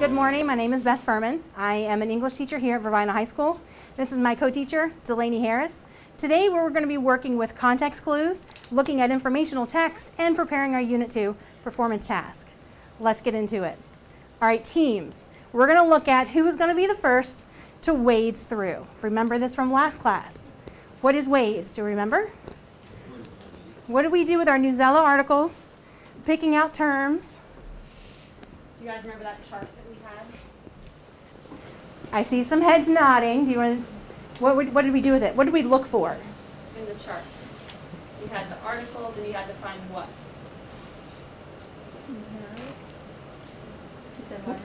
Good morning. My name is Beth Firmin. I am an English teacher here at Varina High School. This is my co-teacher, Delaney Harris. Today we're going to be working with context clues, looking at informational text, and preparing our Unit 2 performance task. Let's get into it. All right, teams. We're going to look at who is going to be the first to wade through. Remember this from last class. What is wades? Do you remember? What did we do with our Newsela articles? Picking out terms. Do you guys remember that chart that we had? I see some heads nodding. Do you want to, what, would, what did we do with it? What did we look for? in the chart. You had the articles and you had to find what? You said what,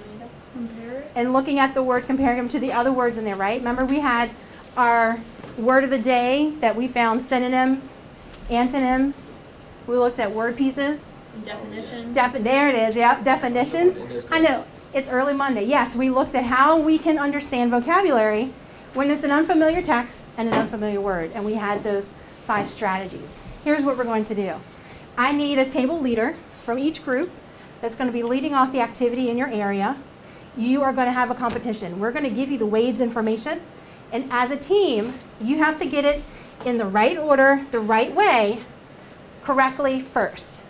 Amanda? and looking at the words, comparing them to the other words in there, right? Remember we had our word of the day that we found synonyms, antonyms. We looked at word pieces. Definitions. Defi- there it is, yeah, definitions. I know, it's early Monday. Yes, we looked at how we can understand vocabulary when it's an unfamiliar text and an unfamiliar word, and we had those five strategies. Here's what we're going to do. I need a table leader from each group that's going to be leading off the activity in your area. You are going to have a competition. We're going to give you the WADES information, and as a team, you have to get it in the right order, the right way, correctly first.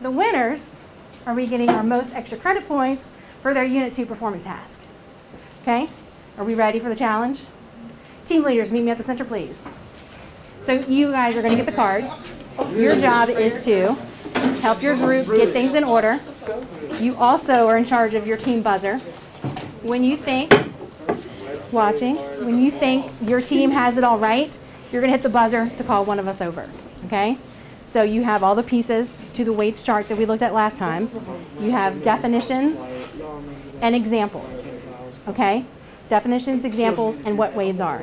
The winners are we getting our most extra credit points for their Unit 2 performance task. Okay? Are we ready for the challenge? Team leaders, meet me at the center, please. So you guys are going to get the cards. Your job is to help your group get things in order. You also are in charge of your team buzzer. When you think, watching, when you think your team has it all right, you're going to hit the buzzer to call one of us over. Okay? So you have all the pieces to the WADES chart that we looked at last time. You have definitions and examples. Okay? Definitions, examples, and what WADES are.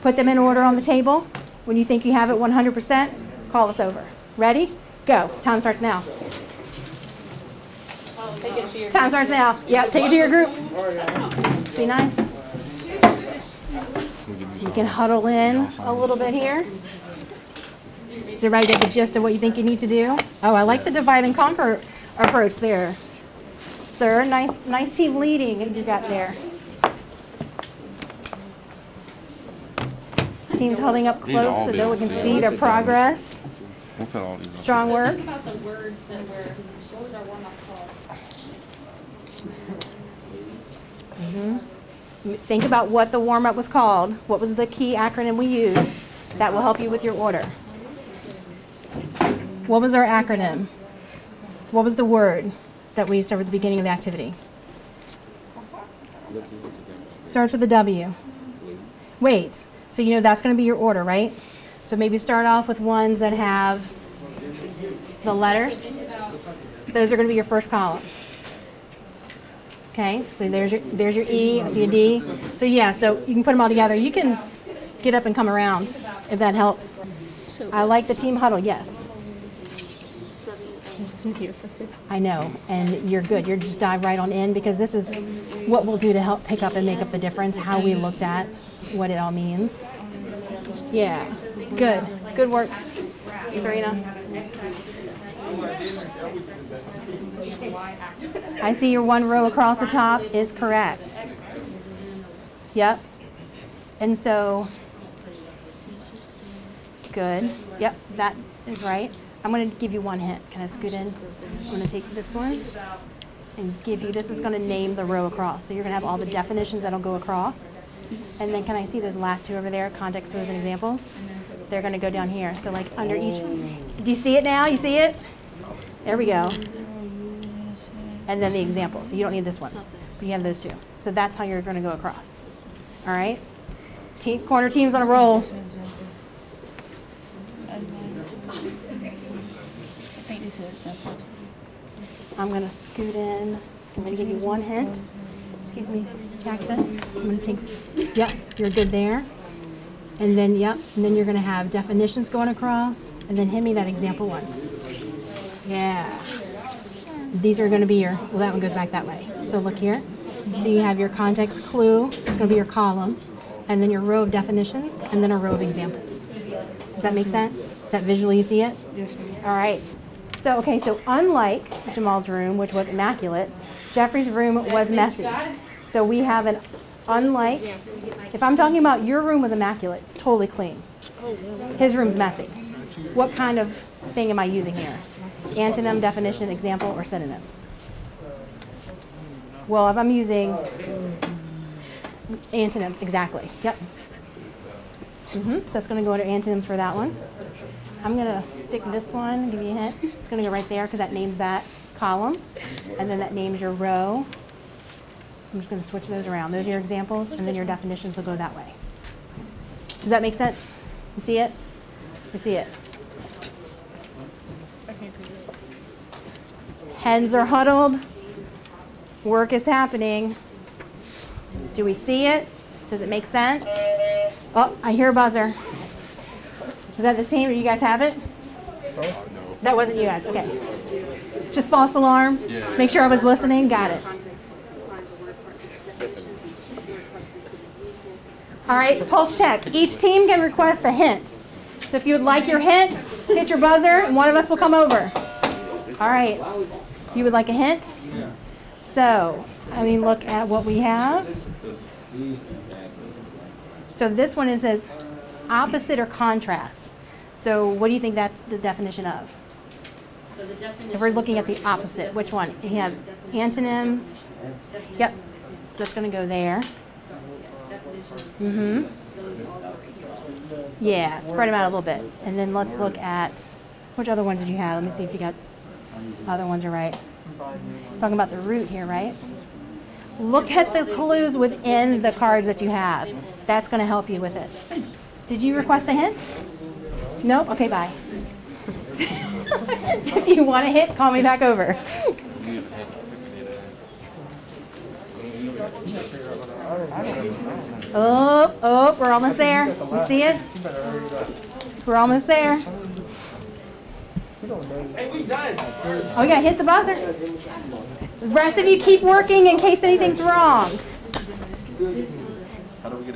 Put them in order on the table. When you think you have it 100%, call us over. Ready? Go. Time starts now. Time starts now. Yep, take it to your group. Be nice. You can huddle in a little bit here. Does everybody get the gist of what you think you need to do? Oh, I like the divide and conquer approach there. Sir, nice, nice team leading you got there. Team's holding up close so no one can see their progress. We'll put all these on. Strong work. Think about the words that were, what was our warm-up called? Think about what the warm-up was called. What was the key acronym we used? That will help you with your order. What was our acronym? What was the word that we used over the beginning of the activity? Starts with a W. Wait. So you know that's going to be your order, right? So maybe start off with ones that have the letters. Those are going to be your first column. Okay, so there's your there's your E, I see a D. So yeah, so you can put them all together. You can get up and come around if that helps. I like the team huddle, yes. I know, and you're good. You're just dive right on in because this is what we'll do to help pick up and make up the difference, how we looked at what it all means. Yeah, good. Good work, Serena. I see your one row across the top is correct. Yep. And so, good. Yep, that is right. I'm going to give you one hint. Can I scoot in? I'm going to take this one and give you, this is going to name the row across. So you're going to have all the definitions that'll go across. And then can I see those last two over there, context clues and examples? They're going to go down here. So like under each, do you see it now? You see it? There we go. And then the example. So you don't need this one. You have those two. So that's how you're going to go across. All right? Team, corner teams on a roll. I'm going to scoot in. I'm going to give you one hint. Excuse me, Jackson. I'm going to take, yep, you're good there. And then, yep, and then you're going to have definitions going across. And then hit me that example one. Yeah. These are going to be your, well, that one goes back that way. So look here. So you have your context clue, it's going to be your column, and then your row of definitions, and then a row of examples. Does that make sense? Is that visually you see it? Yes, ma'am. All right. So, okay, so unlike Jamal's room, which was immaculate, Jeffrey's room was messy. So we have an, unlike, if I'm talking about your room was immaculate, it's totally clean. His room's messy. What kind of thing am I using here? Antonym, definition, example, or synonym? Well, if I'm using antonyms, exactly. Yep. hmm So that's going to go under antonyms for that one. I'm going to stick this one, give you a hint. It's going to go right there because that names that column. And then that names your row. I'm just going to switch those around. Those are your examples, and then your definitions will go that way. Does that make sense? You see it? You see it? Hens are huddled. Work is happening. Do we see it? Does it make sense? Oh, I hear a buzzer. Is that the same? Or you guys have it? That wasn't you guys. Okay. Just false alarm. Make sure I was listening. Got it. All right, pulse check. Each team can request a hint. So if you would like your hint, hit your buzzer and one of us will come over. All right. You would like a hint? Yeah. So, I mean, look at what we have. So this one is says opposite or contrast. So what do you think that's the definition of? So the definition. If we're looking at the opposite, which one? You have antonyms. Yep. So that's going to go there. Mm-hmm. Those all go right here. Yeah, spread them out a little bit. And then let's look at, which other ones did you have? Let me see if you got, other ones are right. It's talking about the root here, right? Look at the clues within the cards that you have. That's going to help you with it. Did you request a hint? Nope? Okay, bye. if you want a hint, call me back over. Oh, oh, we're almost there. You see it? We're almost there. Oh, yeah, hit the buzzer. The rest of you keep working in case anything's wrong.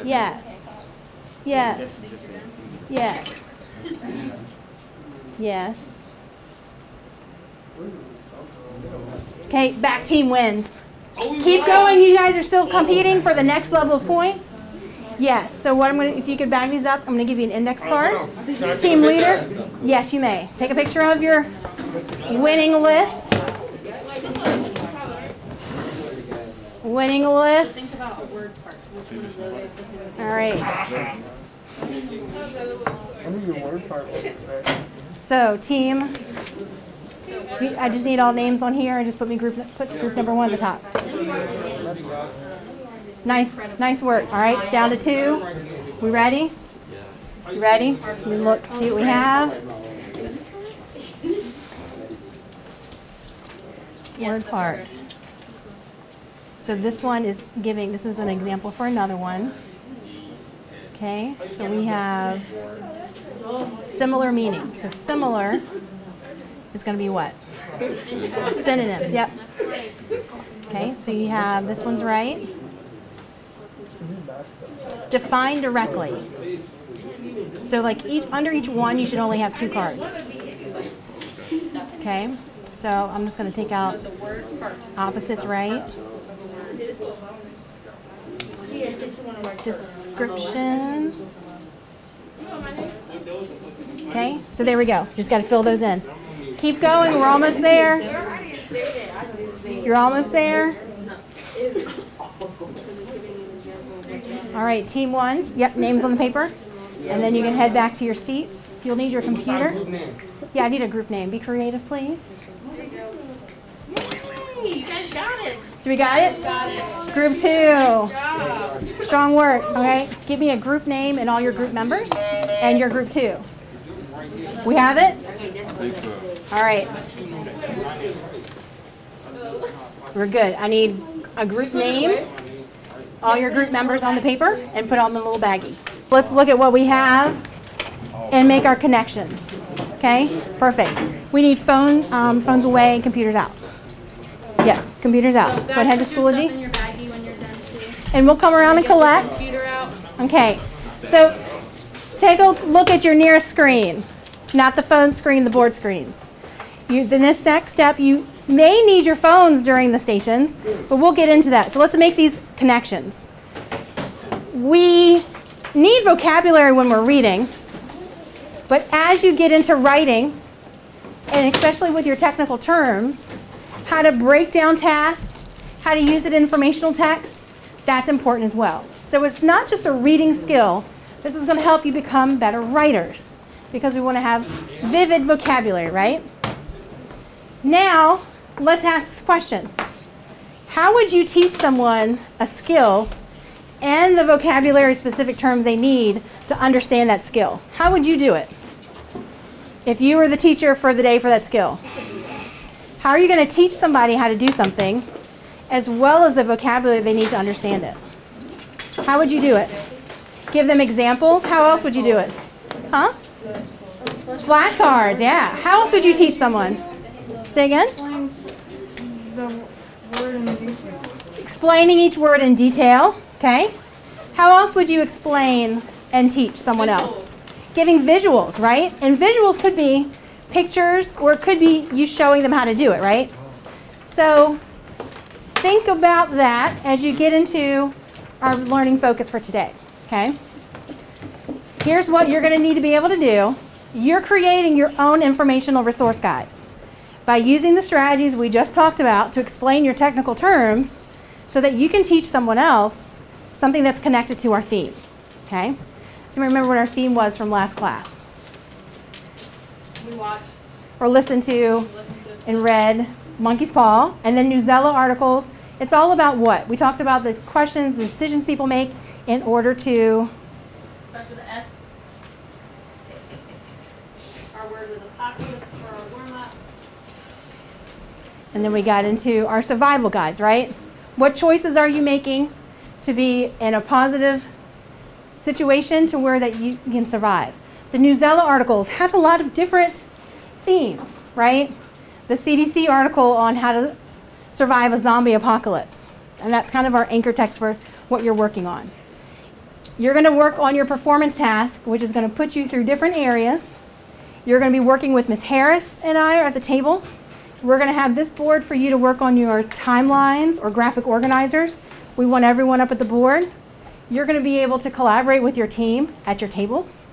Yes. Yes. Yes. Yes. Okay, back team wins. Keep going. You guys are still competing for the next level of points. Yes. So what I'm gonna, if you could bag these up, I'm gonna give you an index card. Team leader. Yes, you may. Take a picture of your winning list. Winning list. Think about word part. Which one is it? All right. I knew your word part was there. So team. I just need all names on here and just put me group put group number one at the top. Nice, nice work. All right, it's down to two. We ready? You ready? Let me look, see what we have. Word part. So this one is giving, this is an example for another one. Okay, so we have similar meaning. So similar is going to be what? Synonyms, yep. Okay, so you have, this one's right. Define directly. So like each, under each one, you should only have two cards. Okay, so I'm just going to take out opposites right. Descriptions. Okay, so there we go. Just got to fill those in. Keep going. We're almost there. You're almost there. All right, team one. Yep, names on the paper. And then you can head back to your seats. You'll need your computer. Yeah, I need a group name. Be creative, please. Hey, you guys got it. Do we got it? Got it. Group two. Job. Strong work. Okay, give me a group name and all your group members and your group two. We have it? All right. We're good. I need a group name, all your group members on the paper, and put on the little baggie. Let's look at what we have and make our connections. Okay, perfect. We need phone, um, phones away, and computers out. Yeah, computers out. Go ahead to Put stuff in Schoology, your baggie when you're done too. and we'll come around and collect. Okay, so take a look at your nearest screen, not the phone screen, the board screens. You, the next next step, you may need your phones during the stations, but we'll get into that. So let's make these connections. We need vocabulary when we're reading, but as you get into writing, and especially with your technical terms, how to break down tasks, how to use it in informational text, that's important as well. So it's not just a reading skill. This is going to help you become better writers because we want to have vivid vocabulary, right? Now, let's ask this question. How would you teach someone a skill and the vocabulary specific terms they need to understand that skill? How would you do it? If you were the teacher for the day for that skill. How are you going to teach somebody how to do something as well as the vocabulary they need to understand it? How would you do it? Give them examples? How else would you do it? Huh? Flashcards, yeah. How else would you teach someone? Say again? The word in detail. Explaining each word in detail, okay? How else would you explain and teach someone else? Giving visuals, right? And visuals could be pictures or it could be you showing them how to do it, right? So think about that as you get into our learning focus for today, okay? Here's what you're going to need to be able to do. You're creating your own informational resource guide by using the strategies we just talked about to explain your technical terms so that you can teach someone else something that's connected to our theme. Okay? So remember what our theme was from last class. We watched, Or listened to listened to. and read Monkey's Paw and then Newsela articles. It's all about what? We talked about the questions, the decisions people make in order to Starts with an S. Our word with apocalypse for our warm up. And then we got into our survival guides, right? What choices are you making to be in a positive situation to where that you can survive? The Newsela articles had a lot of different themes, right? The CDC article on how to survive a zombie apocalypse. And that's kind of our anchor text for what you're working on. You're going to work on your performance task, which is going to put you through different areas. You're going to be working with Ms. Harris and I are at the table. We're going to have this board for you to work on your timelines or graphic organizers. We want everyone up at the board. You're going to be able to collaborate with your team at your tables.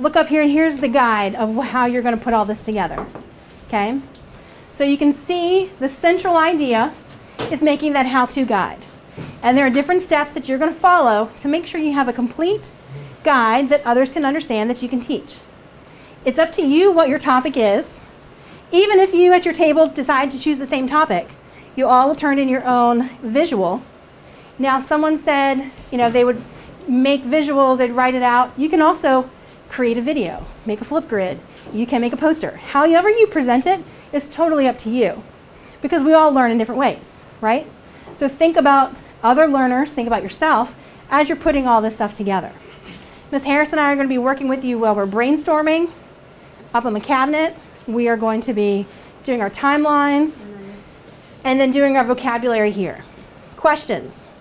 Look up here, and here's the guide of how you're going to put all this together. Okay? So you can see the central idea is making that how to guide. And there are different steps that you're going to follow to make sure you have a complete guide that others can understand that you can teach. It's up to you what your topic is. Even if you at your table decide to choose the same topic, you all will turn in your own visual. Now, someone said, you know, they would make visuals, they'd write it out. You can also create a video, make a Flipgrid, you can make a poster. However, you present it is totally up to you because we all learn in different ways, right? So think about other learners, think about yourself as you're putting all this stuff together. Ms. Harris and I are going to be working with you while we're brainstorming up on the cabinet. We are going to be doing our timelines and then doing our vocabulary here. Questions?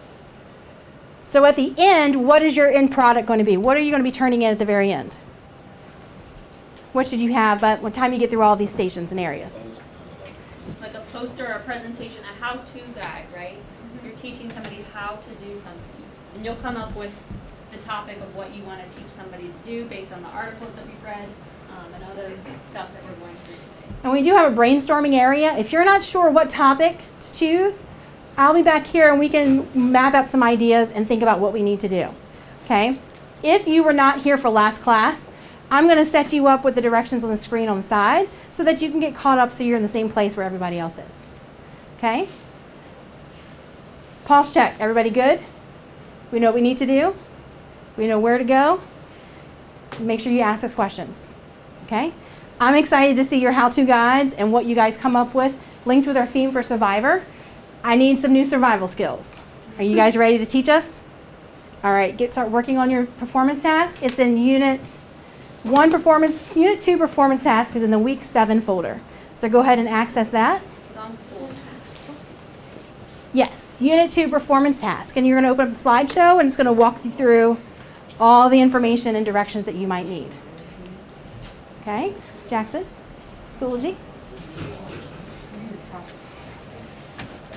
So at the end, what is your end product going to be? What are you going to be turning in at the very end? What should you have by the time you get through all these stations and areas? Like a poster or a presentation, a how-to guide, right? You're teaching somebody how to do something. And you'll come up with the topic of what you want to teach somebody to do based on the articles that we've read um, and other stuff that we're going through today. And we do have a brainstorming area. If you're not sure what topic to choose, I'll be back here and we can map up some ideas and think about what we need to do. Okay? If you were not here for last class, I'm going to set you up with the directions on the screen on the side so that you can get caught up so you're in the same place where everybody else is. Okay? Pulse check. Everybody good? We know what we need to do? We know where to go? Make sure you ask us questions. Okay? I'm excited to see your how-to guides and what you guys come up with linked with our theme for Survivor. I need some new survival skills. Are you guys ready to teach us? All right, get start working on your performance task. It's in unit one performance, unit two performance task is in the week seven folder. So go ahead and access that. Yes, unit two performance task. And you're going to open up the slideshow and it's going to walk you through all the information and directions that you might need. Okay, Jackson, Schoology.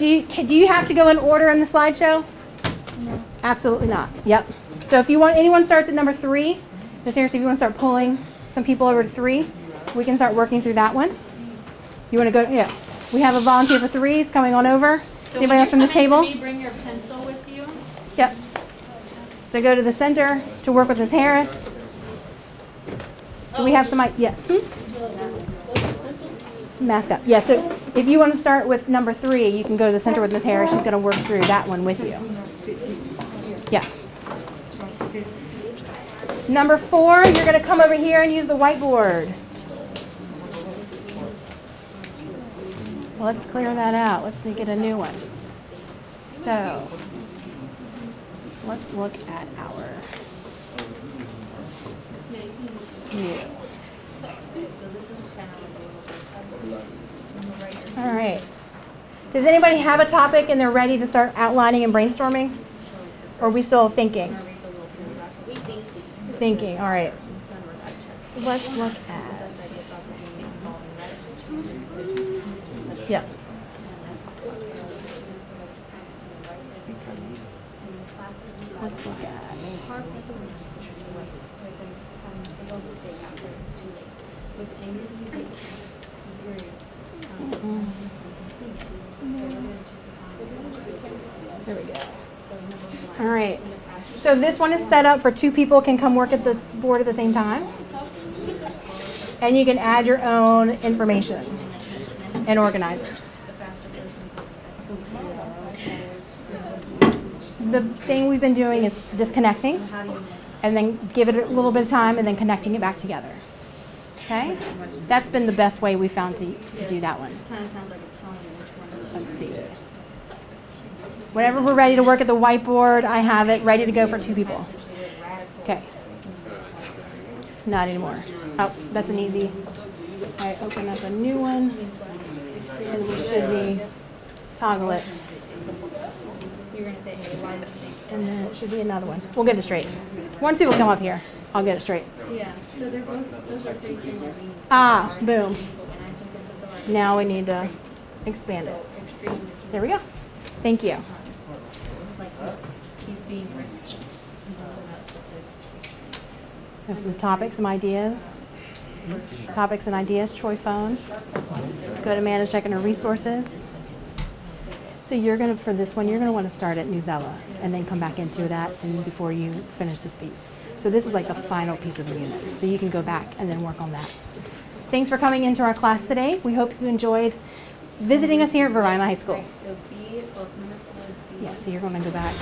Do you, ca- do you have to go in order in the slideshow? No. Absolutely not. Yep. So if you want, anyone starts at number three, Ms. Harris, if you want to start pulling some people over to three, we can start working through that one. You want to go, yeah. We have a volunteer for threes coming on over. So Anybody else from you're this table? to me, bring your pencil with you. Yep. So go to the center to work with Ms. Harris. Do we have some, i- yes? hmm? Mask up. Yeah, so if you want to start with number three, you can go to the center with Ms. Harris. She's going to work through that one with you. Yeah. Number four, you're going to come over here and use the whiteboard. Let's clear that out. Let's get a new one. So, let's look at our new. All right. Does anybody have a topic and they're ready to start outlining and brainstorming? Or are we still thinking? Thinking, all right. Let's look at. Yep. Let's look at. There we go. Right. So this one is set up for two people can come work at this board at the same time. And you can add your own information and organizers. The thing we've been doing is disconnecting and then give it a little bit of time and then connecting it back together. Okay? That's been the best way we found to, to do that one. Kind of sounds like it's telling you which one. Let's see. Whenever we're ready to work at the whiteboard, I have it ready to go for two people. Okay. Not anymore. Oh, that's an easy. I open up a new one, and we should be toggle it, You're gonna say, hey, why did you think? and then it should be another one. We'll get it straight. Once people come up here, I'll get it straight. Yeah, so they're both, those are facing. Ah, boom. And I think that those are Now we need to expand it. There we go. Thank you. Being risky. We have some topics, some ideas. Topics and ideas, Troy phone. Go to manage checking our resources. So you're gonna, for this one, you're gonna wanna start at Newsela and then come back into that and before you finish this piece. So this is like the final piece of the unit. So you can go back and then work on that. Thanks for coming into our class today. We hope you enjoyed visiting us here at Varina High School. So B, both number four, B. Yeah, so you're gonna go back.